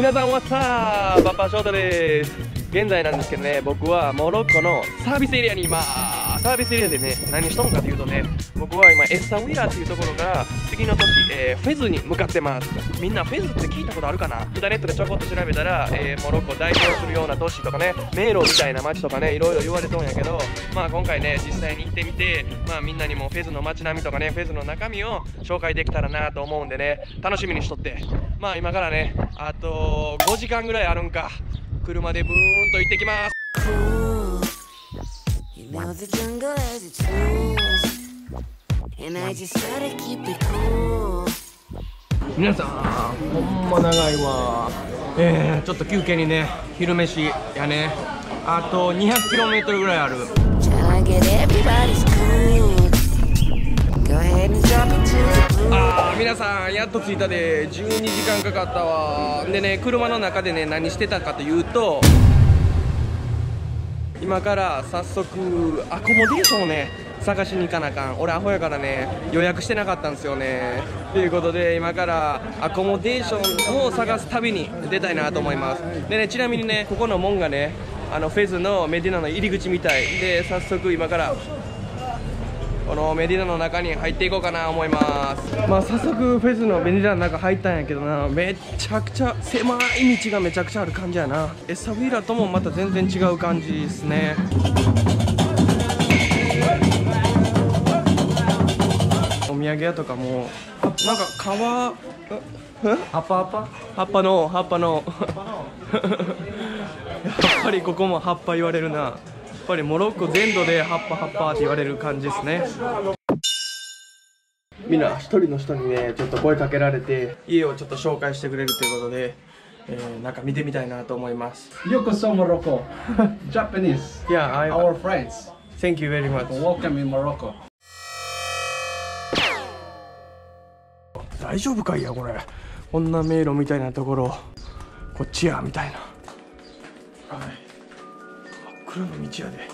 皆さん、わさーパパショートです。現在なんですけどね、僕はモロッコのサービスエリアにいます。サービスエリアでね、何しとんかというとね、僕は今、エッサウィラーっていうところから、次の都市、えーフェズに向かってます。みんなフェズって聞いたことあるかな？インターネットでちょこっと調べたら、えーモロッコを代表するような都市とかね、迷路みたいな街とかね、いろいろ言われとんやけど、まあ今回ね、実際に行ってみて、まあみんなにもフェズの街並みとかね、フェズの中身を紹介できたらなと思うんでね、楽しみにしとって。まあ今からね、あと5時間ぐらいあるんか。車でブーンと行ってきます。皆さん、ほんま長いわ。えー、ちょっと休憩にね昼飯やね。あと 200km ぐらいある。ああ皆さんやっと着いたで。12時間かかったわ。でね車の中でね何してたかというと今から早速アコモデーションをね探しに行かなあかん。俺アホやからね予約してなかったんですよね。ということで今からアコモデーションを探す旅に出たいなと思います。でねちなみにねここの門がねあのフェズのメディナの入り口みたい。で早速今からこのメディナの中に入っていこうかな思います。まあ早速フェスのメディナの中入ったんやけどな。めちゃくちゃ狭い道がめちゃくちゃある感じやな。エサビーラともまた全然違う感じですね。お土産屋とかも。あなんか川え？葉っぱ葉っぱ？葉っぱの葉っぱの。やっぱりここも葉っぱ言われるなぱりモロッコ全土で葉っぱ葉っぱって言われる感じですねみんな一人の人にねちょっと声かけられて家をちょっと紹介してくれるということで、えーなんか見てみたいなと思います Yokoso Morocco. Japanese. Yeah, I, Our friends. thank you very much Welcome in Morocco. 大丈夫かいやこれこんな迷路みたいなところこっちやみたいなはい暗の道やで。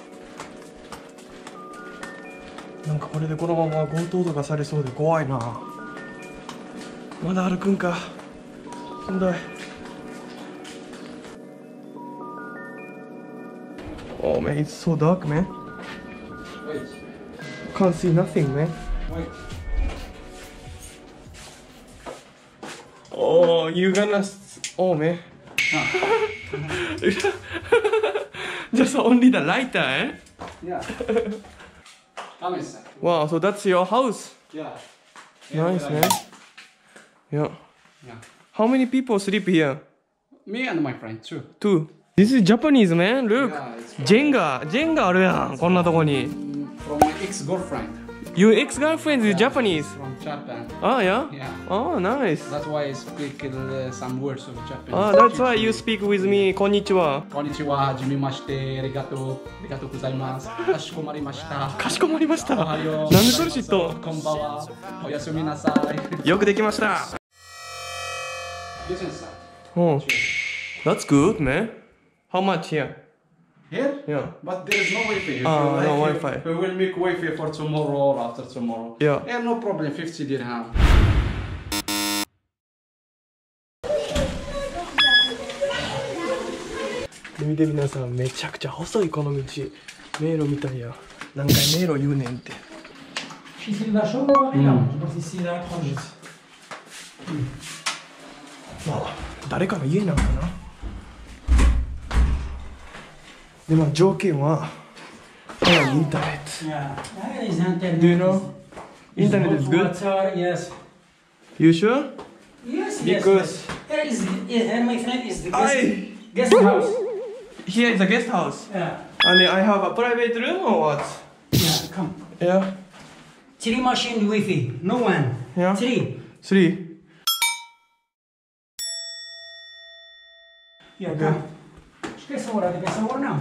なんかこれでこのまま強盗とかされそうで怖いな。まだ歩くんか。問題おめえいっそダークめん can't see め Just only the lighter, eh? Yeah. Come inside. Wow, so that's your house. Yeah. Nice, man. Yeah. Yeah. How many people sleep here? Me and my friend too. Two. This is Japanese, man. Look. Yeah, it's Jenga. Jenga あるやん。こんなとこに。 from my ex-girlfriend Your ex-girlfriend is Japanese. from Japan. Ah, yeah? Yeah. Oh, nice. That's why I speak uh, some words of Japanese. Ah, that's why you speak with me. こんにちは。こんにちは、はじめました。かしこました。なんでそれ知っとんこんばんは。おやすみなさい。よくできました。Is Oh, that's good, man. How much here? Here. Yeah. But there is no Wi-Fi. If Ah, you no Wi-Fi. We will make Wi-Fi for tomorrow or after tomorrow. Yeah. Yeah, no problem. 50 dirham. 見て皆さんめちゃくちゃ細いこの道迷路みたいや何回迷路言うねんって Ici la chambre là, je pense ici là, tranquille. まあ誰かの家なんかなでまあ条件は早いインターネッ Yeah. Ah, is internet. Do you know? Internet is good? Water, yes. ト You sure? Yes, yes. Because- yes. Here is, is here my friend is the guest, I guest house. here is a guest house Yeah. and I have a private room or what? Yeah, come. Yeah Three machine Wi-Fi. No one. Yeah. Three. three Yeah, Okay. come. Quer sabor? Quer sabor não?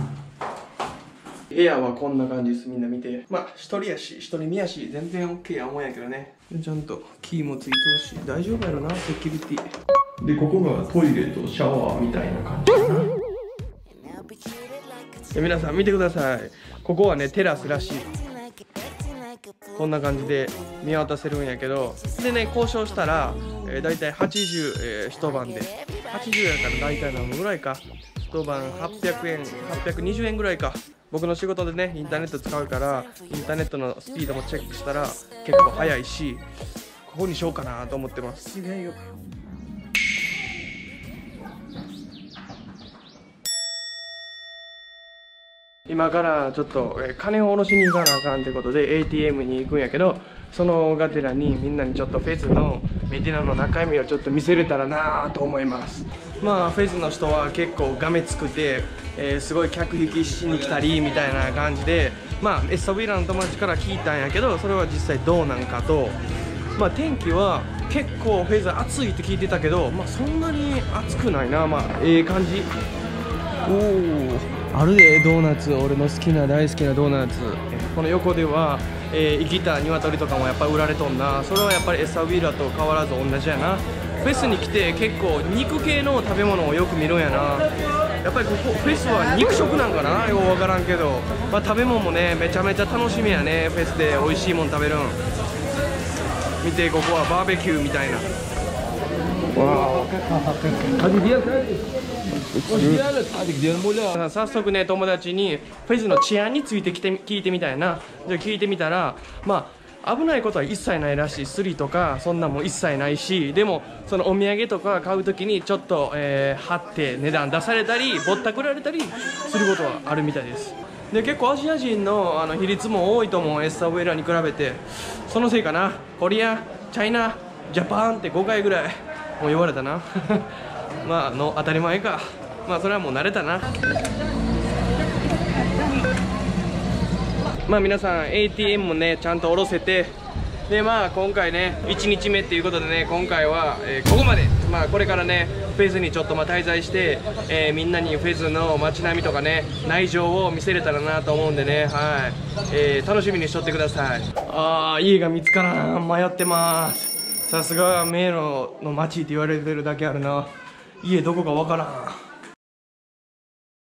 部屋はこんな感じです。みんな見て。まあ一人やし一人見やし全然 OK や思うんやけどね。ちゃんとキーもついてるし大丈夫やろなセキュリティ。でここがトイレとシャワーみたいな感じかな。で皆さん見てください。ここはねテラスらしい.こんな感じで見渡せるんやけど。でね交渉したらえー、大体80、えー、一晩で。80やから大体何分ぐらいか一晩800円820円ぐらいか。僕の仕事でねインターネット使うからインターネットのスピードもチェックしたら結構早いしここにしようかなと思ってます。今からちょっと金を下ろしに行かなあかんってことで ATM に行くんやけどそのがてらにみんなにちょっとフェスのメディナの中身をちょっと見せれたらなあと思います。まあフェスの人は結構がめつくて、えーすごい客引きしに来たりみたいな感じでまあエッサウィラの友達から聞いたんやけどそれは実際どうなんかと。まあ天気は結構フェス暑いって聞いてたけどまあそんなに暑くないな。まあええ感じ。おおあるでドーナツ俺の好きな大好きなドーナツ。えこの横では、えー生きた鶏とかもやっぱ売られとんな。それはやっぱりエサウィーラと変わらず同じやな。フェスに来て結構肉系の食べ物をよく見るんやな。やっぱりここフェスは肉食なんかな？ようわからんけど、まあ、食べ物もねめちゃめちゃ楽しみやね。フェスで美味しいもん食べるん。見てここはバーベキューみたいな早速ね友達にフェスの治安についてきて聞いてみたいな。じゃ聞いてみたらまあ危ないことは一切ないらしいスリとかそんなも一切ないしでもそのお土産とか買う時にちょっと、えー、張って値段出されたりぼったくられたりすることはあるみたいです。で結構アジア人のあの比率も多いと思うエッサウェラに比べて。そのせいかな。コリアチャイナジャパンって5回ぐらいもう言われたな。まあの当たり前か。まあそれはもう慣れたな。まあ皆さん ATM もねちゃんと下ろせて。でまあ今回ね1日目っていうことでね今回は、えここまで。まあこれからねフェズにちょっとま滞在して、えみんなにフェズの街並みとかね内情を見せれたらなと思うんでねはい、えー楽しみにしとってください。ああ家が見つからん。迷ってます。さすが迷路の街って言われてるだけあるな。家どこかわからん。